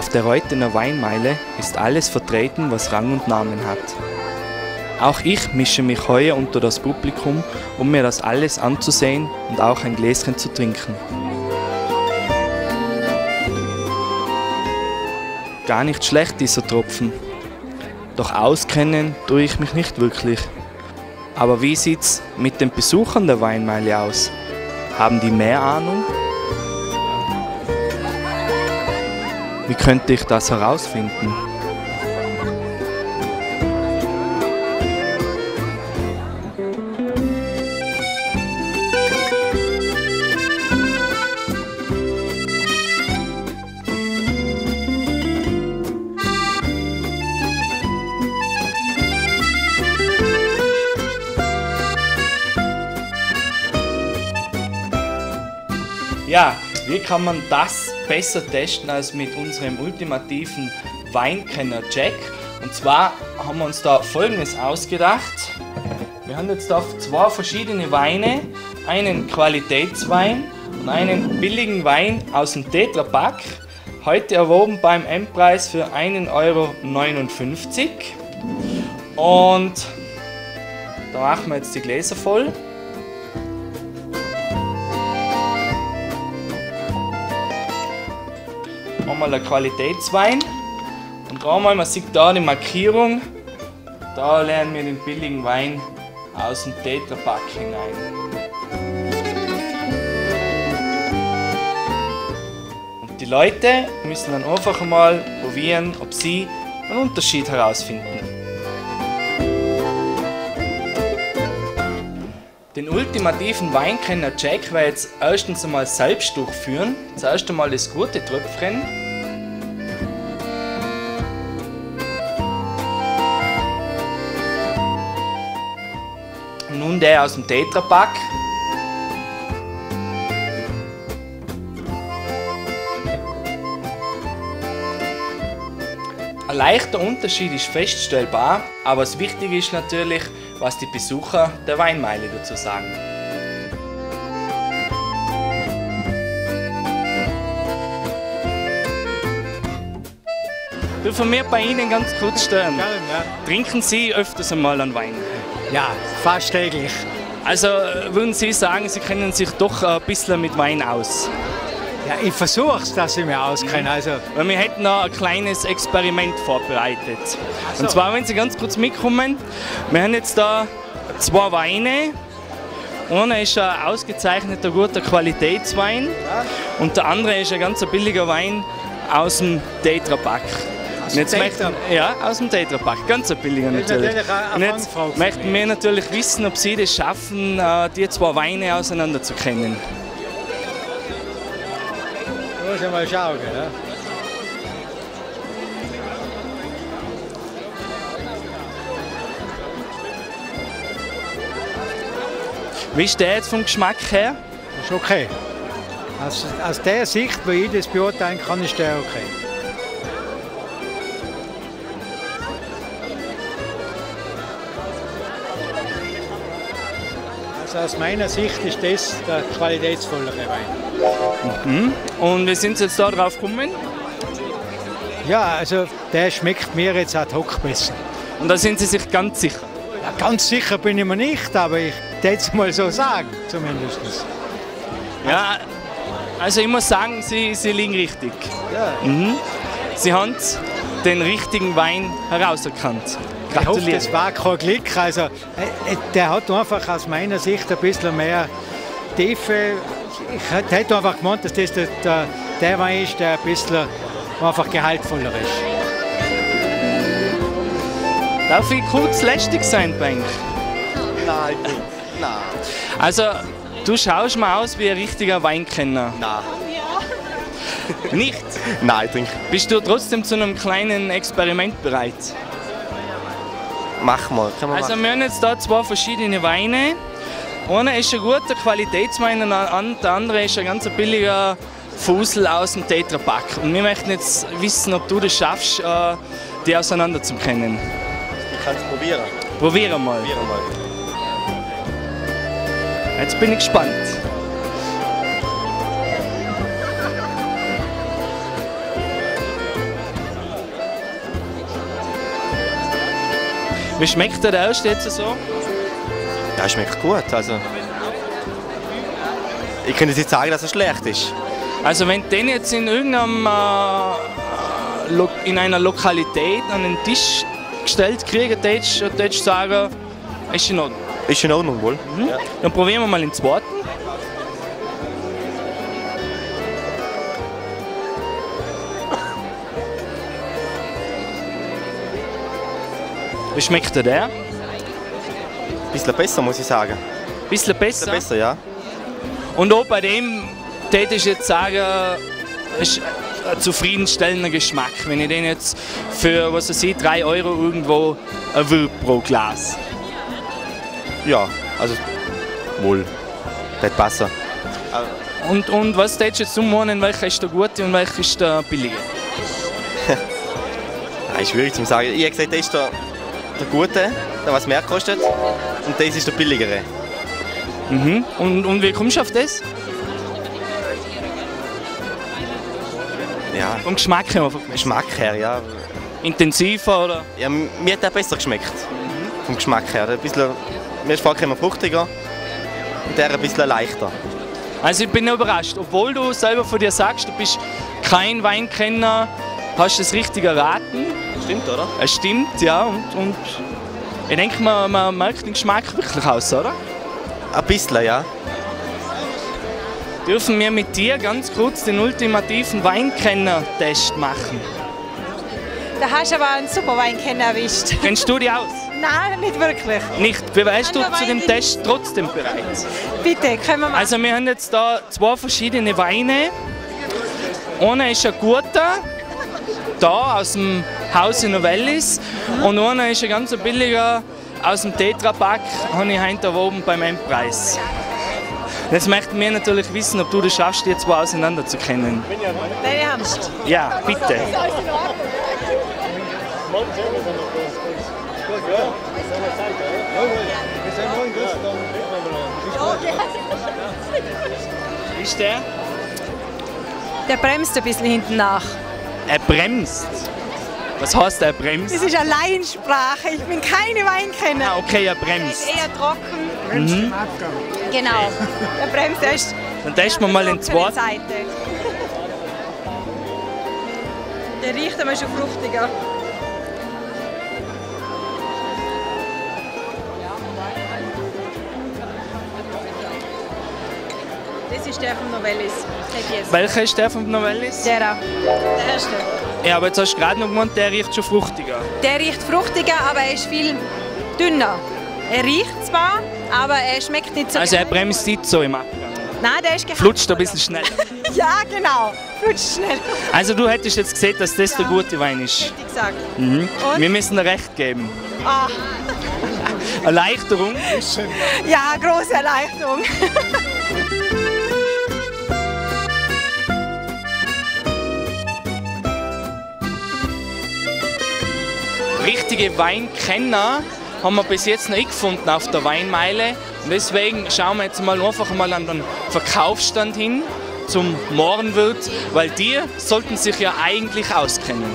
Auf der Reutener Weinmeile ist alles vertreten, was Rang und Namen hat. Auch ich mische mich heuer unter das Publikum, um mir das alles anzusehen und auch ein Gläschen zu trinken. Gar nicht schlecht dieser Tropfen. Doch auskennen tue ich mich nicht wirklich. Aber wie sieht's mit den Besuchern der Weinmeile aus? Haben die mehr Ahnung? Wie könnte ich das herausfinden? Ja, wie kann man das besser testen als mit unserem ultimativen Weinkenner Jack? Und zwar haben wir uns da folgendes ausgedacht. Wir haben jetzt da zwei verschiedene Weine, einen Qualitätswein und einen billigen Wein aus dem Tetrapack. Heute erworben beim M-Preis für 1,59 Euro. Und da machen wir jetzt die Gläser voll. Einmal der Qualitätswein und einmal, man sieht da die Markierung, da lernen wir den billigen Wein aus dem Tetrapack hinein. Und die Leute müssen dann einfach mal probieren, ob sie einen Unterschied herausfinden. Den ultimativen Weinkenner Jack werde ich jetzt erstens einmal selbst durchführen. Zuerst einmal das gute Tröpfchen. nun der aus dem Tetrapack. Ein leichter Unterschied ist feststellbar, aber das Wichtige ist natürlich, was die Besucher der Weinmeile dazu sagen. Dürfen wir bei Ihnen ganz kurz stören? Trinken Sie öfters einmal einen Wein? Ja, fast täglich. Also würden Sie sagen, Sie kennen sich doch ein bisschen mit Wein aus? Ja, ich versuche es, dass ich mich auskenne. Also. Weil wir hätten noch ein kleines Experiment vorbereitet. So. Und zwar, wenn Sie ganz kurz mitkommen, wir haben jetzt da zwei Weine. Einer ist ein ausgezeichneter guter Qualitätswein und der andere ist ein ganz billiger Wein aus dem Tetrapack. Aus dem Tetra? Ja, aus dem Tetrapack. Ganz ein billiger natürlich. Und jetzt möchten wir natürlich wissen, ob Sie das schaffen, äh, die zwei Weine auseinander musst ja mal schauen. Ja? Wie ist der jetzt vom Geschmack her? Das ist okay. Aus, aus der Sicht, wie ich das beurteilen kann, ist der okay. Also aus meiner Sicht ist das der qualitätsvollere Wein. Mhm. Und wie sind Sie jetzt da drauf gekommen? Ja, also der schmeckt mir jetzt ad hoc besser. Und da sind Sie sich ganz sicher? Ja, ganz sicher bin ich mir nicht, aber ich würde es mal so sagen, zumindest. Ja, also ich muss sagen, Sie, Sie liegen richtig. Ja. Mhm. Sie haben den richtigen Wein herauserkannt. Ich hoffe, das war kein Glück. Also, der hat einfach aus meiner Sicht ein bisschen mehr Tiefe. Ich hätte einfach gemeint, dass das der, der, der Wein ist, der ein bisschen einfach gehaltvoller ist. Darf ich kurz lästig sein, Bank? Nein, nein. Also, du schaust mal aus wie ein richtiger Weinkenner. Nein. Nicht? Nein, trink. Bist du trotzdem zu einem kleinen Experiment bereit? Mach mal. Wir Also machen. wir haben jetzt da zwei verschiedene Weine. Einer ist ein guter Qualitätswein und der andere ist ein ganz billiger Fusel aus dem Tetrapack. Und wir möchten jetzt wissen, ob du das schaffst, äh, die auseinander zu kennen. Ich kann es probieren. Probier mal. Probieren mal. Jetzt bin ich gespannt. Wie schmeckt der erste jetzt so? Das schmeckt gut. Also, ich könnte jetzt nicht sagen, dass er schlecht ist. Also wenn du den jetzt in irgendeinem äh, Lo- in einer Lokalität an den Tisch gestellt kriegen, würdest du würdest du sagen, ist in Ordnung. Ist in Ordnung wohl. Dann probieren wir mal den zweiten. Wie schmeckt dir der? Bisschen besser, muss ich sagen. Bisschen besser. Bisschen besser, ja. Und auch bei dem täte ich jetzt sagen, ist ein zufriedenstellender Geschmack, wenn ich den jetzt für, was weiß ich, 3 Euro irgendwo erwirb pro Glas. Ja, also wohl. Das passt. Und, und was tätest du jetzt umwohnen, welcher ist der gute und welcher ist der billige? Nein, schwierig zu sagen. Ich habe gesagt, das ist der, der gute, der was mehr kostet. Und das ist der billigere. Mhm. Und, und wie kommst du auf das? Ja, Vom Geschmack her einfach. Geschmack her, ja. Intensiver oder? ja mir hat der besser geschmeckt. Vom Geschmack her. Ein bisschen, mir ist vorgekommen fruchtiger. Und der ein bisschen leichter. Also ich bin überrascht, obwohl du selber von dir sagst, du bist kein Weinkenner, hast du das richtig erraten. Stimmt, oder? Es stimmt, ja. Und, und ich denke, man, man merkt den Geschmack wirklich aus, oder? Ein bisschen, ja. Dürfen wir mit dir ganz kurz den ultimativen Weinkenner-Test machen? Da hast du aber einen super Weinkenner erwischt. Kennst du die aus? Nein, nicht wirklich. Nicht. Wie wärst du zu dem Test trotzdem bereit? Bitte, können wir mal. Also wir haben jetzt da zwei verschiedene Weine. Einer ist ein guter, da aus dem Haus in Novellis. Und einer ist ein ganz billiger aus dem Tetrapack, habe ich heute oben beim Endpreis. Jetzt möchten wir natürlich wissen, ob du das schaffst, die zwei auseinander zu kennen. Dein Ernst? Ja, bitte. Ist der? Der bremst ein bisschen hinten nach. Er bremst. Was heißt er bremst? Das ist eine Laiensprache. Ich bin keine Weinkenner. Ah, okay, er Er ist bremst. eher trocken. Genau. Der bremst erst Dann testen wir mal den zweiten. Seite. Der riecht aber schon fruchtiger. Das ist der von Novellis. Welcher ist der von Novellis? Der, der erste. Ja, aber jetzt hast du gerade noch gemeint, der riecht schon fruchtiger. Der riecht fruchtiger, aber er ist viel dünner. Er riecht zwar, aber er schmeckt nicht so Also er bremst nicht so im Abgang. Nein, der ist gehaltvoller. Flutscht ein bisschen schneller. Ja, genau. Flutscht schnell. Also du hättest jetzt gesehen, dass das der gute Wein ist. Hätte ich gesagt. Mhm. Und? Wir müssen dir recht geben. Ah, Erleichterung. ja, große Erleichterung. Richtige Weinkenner haben wir bis jetzt noch nicht gefunden auf der Weinmeile. Und deswegen schauen wir jetzt mal einfach mal an den Verkaufsstand hin zum Mohrenwirt, weil die sollten sich ja eigentlich auskennen.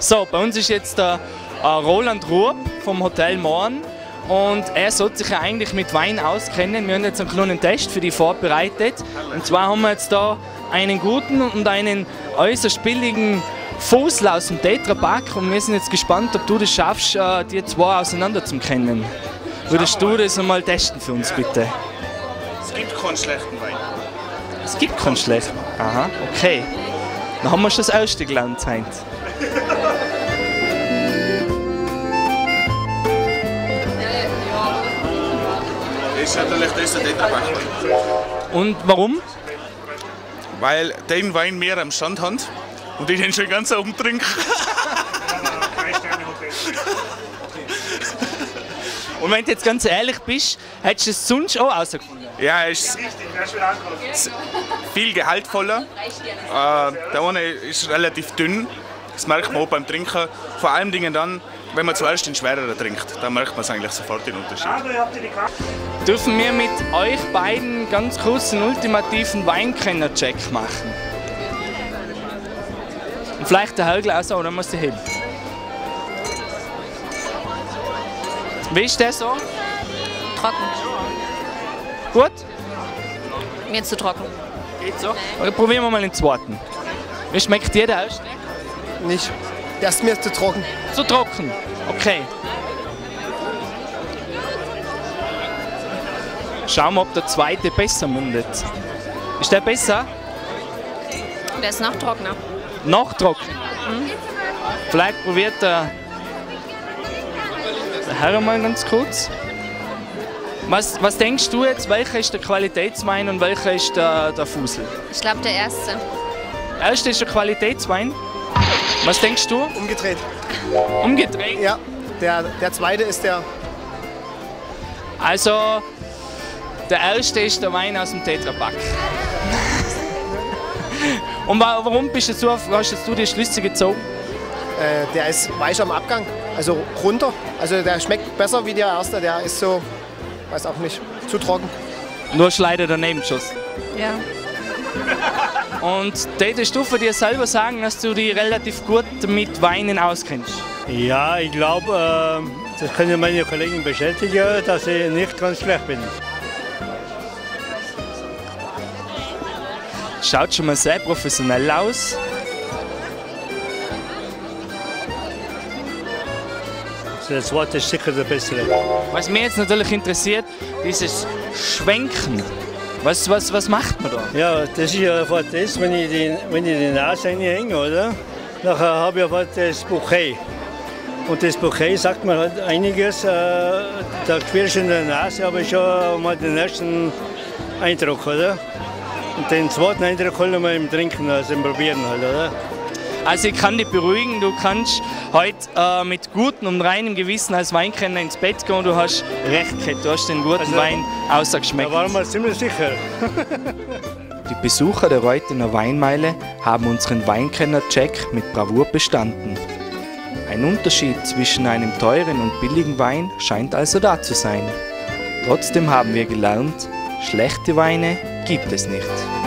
So, bei uns ist jetzt der äh, Roland Ruhr vom Hotel Mohren und er sollte sich ja eigentlich mit Wein auskennen. Wir haben jetzt einen kleinen Test für die vorbereitet. Und zwar haben wir jetzt da einen guten und einen äußerst billigen Fussel aus dem Tetrapack und wir sind jetzt gespannt, ob du das schaffst, äh, die zwei auseinander zu kennen. Würdest du das einmal testen für uns bitte? Es gibt keinen schlechten Wein. Es gibt keinen schlechten. Aha, okay. Dann haben wir schon das erste gelernt heute. Das ist natürlich das Tetrapack. Und warum? Weil den Wein mehr am Stand haben und ich den schon ganz oben trinke. Und wenn du jetzt ganz ehrlich bist, hättest du es sonst auch rausgefunden? Ja, ist viel gehaltvoller. Äh, der eine ist relativ dünn. Das merkt man auch beim Trinken. Vor allem Dingen dann, wenn man zuerst den schwereren trinkt. Dann merkt man es eigentlich sofort den Unterschied. Dürfen wir mit euch beiden ganz kurz einen ultimativen Weinkenner-Check machen? Und vielleicht der Helgel auch so, und dann muss sie hin. Wie ist der so? Trocken. Gut? Mir zu trocken. Geht so? Okay, probieren wir mal den zweiten. Wie schmeckt dir der erste? Nicht. Der ist mir zu trocken. Zu trocken? Okay. Schauen wir, ob der zweite besser mundet. Ist der besser? Der ist noch trockener. Noch trocken. Vielleicht probiert der, der Herr mal ganz kurz. Was, was denkst du jetzt, welcher ist der Qualitätswein und welcher ist der, der Fusel? Ich glaube, der erste. Der erste ist der Qualitätswein. Was denkst du? Umgedreht. Umgedreht? Ja. Der, der zweite ist der. Also, der erste ist der Wein aus dem Tetrapack. Und wa- warum bist du so, hast jetzt du die Schlüsse gezogen? Äh, der ist weich am Abgang. Also runter. Also der schmeckt besser wie der erste. Der ist so, weiß auch nicht, zu trocken. Du hast leider daneben geschossen. Ja. Und tätest du von dir selber sagen, dass du dich relativ gut mit Weinen auskennst? Ja, ich glaube, das können meine Kollegen bestätigen, dass ich nicht ganz schlecht bin. Schaut schon mal sehr professionell aus. Das Wort ist sicher der bessere. Was mich jetzt natürlich interessiert, dieses Schwenken. Was, was, was macht man da? Ja, das ist ja einfach das, wenn ich die, wenn ich die Nase reinhänge, oder? Nachher habe ich einfach das Bouquet. Und das Bouquet sagt mir halt einiges. Äh, da quirsch in der Nase habe ich schon mal den ersten Eindruck, oder? Und den zweiten Eindruck holen wir im Trinken, also im Probieren halt, oder? Also ich kann dich beruhigen, du kannst heute äh, mit gutem und reinem Gewissen als Weinkenner ins Bett gehen. Du hast recht gehabt, du hast den guten Also, Wein Da ausgeschmeckt. waren wir ziemlich sicher. Die Besucher der Reutener Weinmeile haben unseren Weinkenner-Check mit Bravour bestanden. Ein Unterschied zwischen einem teuren und billigen Wein scheint also da zu sein. Trotzdem haben wir gelernt, schlechte Weine gibt es nicht.